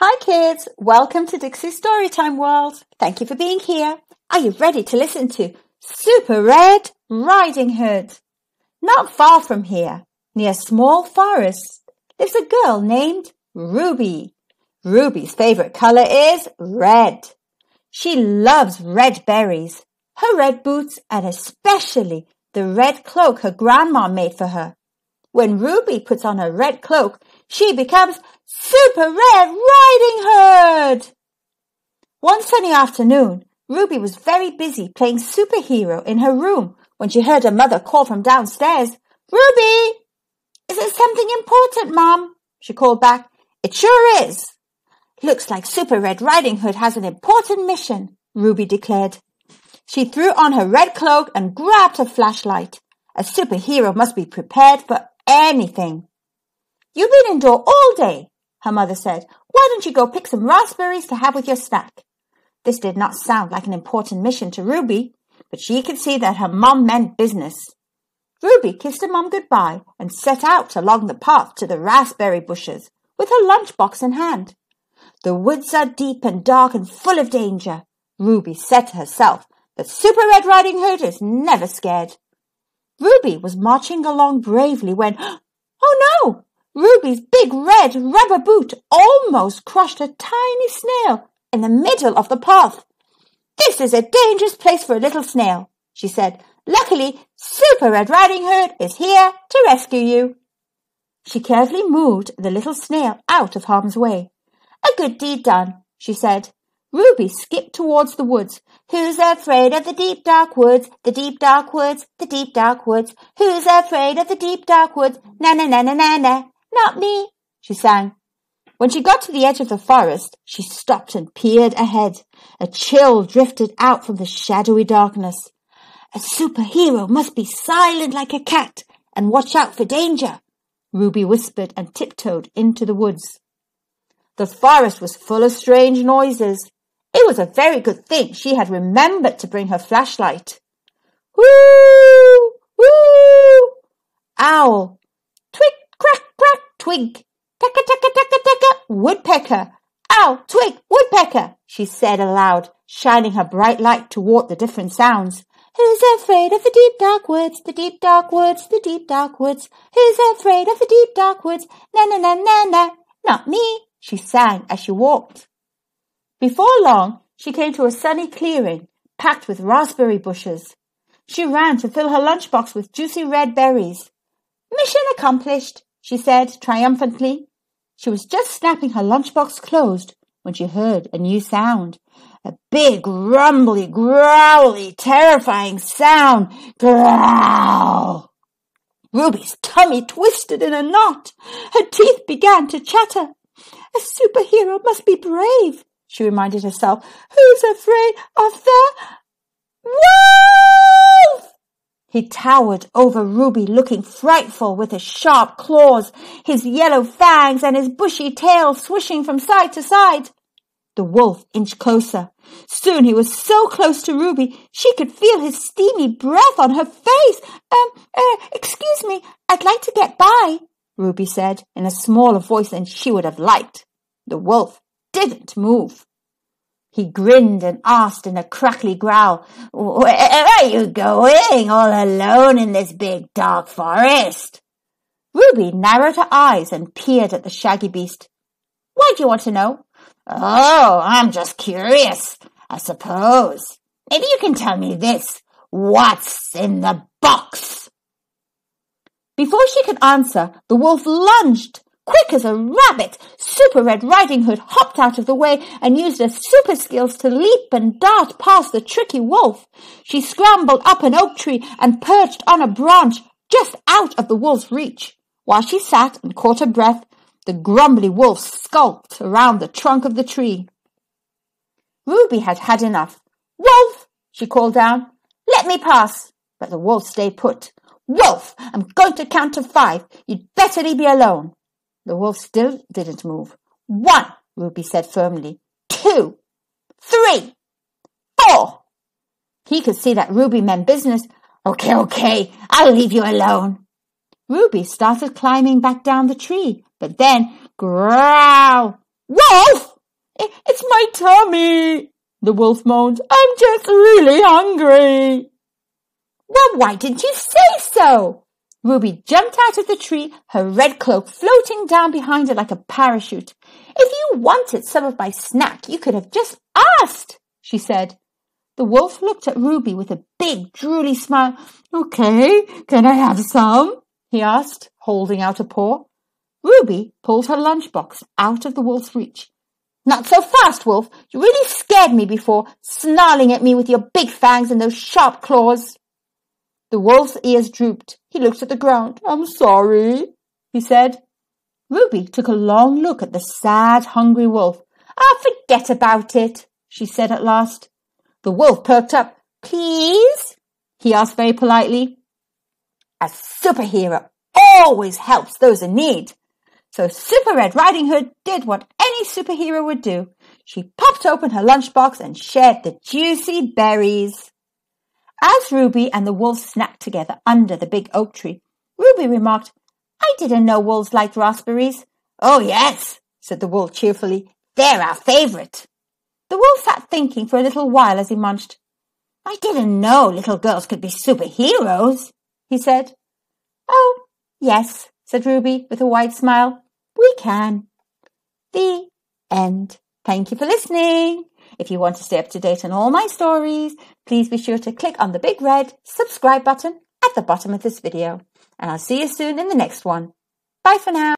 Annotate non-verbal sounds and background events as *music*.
Hi kids, welcome to Dixy's Storytime World. Thank you for being here. Are you ready to listen to Super Red Riding Hood? Not far from here, near a small forest, lives a girl named Ruby. Ruby's favorite color is red. She loves red berries, her red boots, and especially the red cloak her grandma made for her. When Ruby puts on her red cloak, she becomes Super Red Riding Hood! One sunny afternoon, Ruby was very busy playing superhero in her room when she heard her mother call from downstairs. Ruby! Is it something important, Mom? She called back. It sure is. Looks like Super Red Riding Hood has an important mission, Ruby declared. She threw on her red cloak and grabbed her flashlight. A superhero must be prepared for anything. You've been indoor all day, her mother said. Why don't you go pick some raspberries to have with your snack? This did not sound like an important mission to Ruby, but she could see that her mom meant business. Ruby kissed her mom goodbye and set out along the path to the raspberry bushes with her lunchbox in hand. The woods are deep and dark and full of danger. Ruby said to herself that Super Red Riding Hood is never scared. Ruby was marching along bravely when, *gasps* oh no! Ruby's big red rubber boot almost crushed a tiny snail in the middle of the path. This is a dangerous place for a little snail, she said. Luckily, Super Red Riding Hood is here to rescue you. She carefully moved the little snail out of harm's way. A good deed done, she said. Ruby skipped towards the woods. Who's afraid of the deep dark woods? The deep dark woods, the deep dark woods. Who's afraid of the deep dark woods? Na na na na na na. Not me, she sang. When she got to the edge of the forest, she stopped and peered ahead. A chill drifted out from the shadowy darkness. A superhero must be silent like a cat and watch out for danger, Ruby whispered and tiptoed into the woods. The forest was full of strange noises. It was a very good thing she had remembered to bring her flashlight. Woo! Woo! Owl. Twig. Taka, taka, taka, taka, woodpecker. Ow, twig, woodpecker, she said aloud, shining her bright light toward the different sounds. Who's afraid of the deep dark woods, the deep dark woods, the deep dark woods? Who's afraid of the deep dark woods? Na na na na na. Not me, she sang as she walked. Before long, she came to a sunny clearing packed with raspberry bushes. She ran to fill her lunchbox with juicy red berries. Mission accomplished, she said triumphantly. She was just snapping her lunchbox closed when she heard a new sound. A big, rumbly, growly, terrifying sound. Growl! Ruby's tummy twisted in a knot. Her teeth began to chatter. A superhero must be brave, she reminded herself. Who's afraid of the wolf? He towered over Ruby, looking frightful with his sharp claws, his yellow fangs, and his bushy tail swishing from side to side. The wolf inched closer. Soon he was so close to Ruby, she could feel his steamy breath on her face. Um, uh, excuse me, I'd like to get by, Ruby said in a smaller voice than she would have liked. The wolf didn't move. He grinned and asked in a crackly growl, Where are you going all alone in this big dark forest? Ruby narrowed her eyes and peered at the shaggy beast. Why do you want to know? Oh, I'm just curious, I suppose. Maybe you can tell me this. What's in the box? Before she could answer, the wolf lunged Quick as a rabbit, Super Red Riding Hood hopped out of the way and used her super skills to leap and dart past the tricky wolf. She scrambled up an oak tree and perched on a branch just out of the wolf's reach. While she sat and caught her breath, the grumbly wolf skulked around the trunk of the tree. Ruby had had enough. Wolf, she called down, let me pass. But the wolf stayed put. Wolf, I'm going to count to five. You'd better leave me alone. The wolf still didn't move. One, Ruby said firmly. Two, three, four. He could see that Ruby meant business. Okay, okay, I'll leave you alone. Ruby started climbing back down the tree, but then growl, Wolf! It's my tummy, the wolf moaned. I'm just really hungry. Well, why didn't you say so? Ruby jumped out of the tree, her red cloak floating down behind her like a parachute. If you wanted some of my snack, you could have just asked, she said. The wolf looked at Ruby with a big, drooly smile. Okay, can I have some? he asked, holding out a paw. Ruby pulled her lunchbox out of the wolf's reach. Not so fast, Wolf. You really scared me before, snarling at me with your big fangs and those sharp claws. The wolf's ears drooped. He looked at the ground. I'm sorry, he said. Ruby took a long look at the sad, hungry wolf. Ah, forget about it, she said at last. The wolf perked up. Please? he asked very politely. A superhero always helps those in need. So Super Red Riding Hood did what any superhero would do. She popped open her lunchbox and shared the juicy berries. As Ruby and the wolf snacked together under the big oak tree, Ruby remarked, I didn't know wolves liked raspberries. Oh, yes, said the wolf cheerfully. They're our favourite. The wolf sat thinking for a little while as he munched. I didn't know little girls could be superheroes, he said. Oh, yes, said Ruby with a wide smile. We can. The end. Thank you for listening. If you want to stay up to date on all my stories, please be sure to click on the big red subscribe button at the bottom of this video. And I'll see you soon in the next one. Bye for now.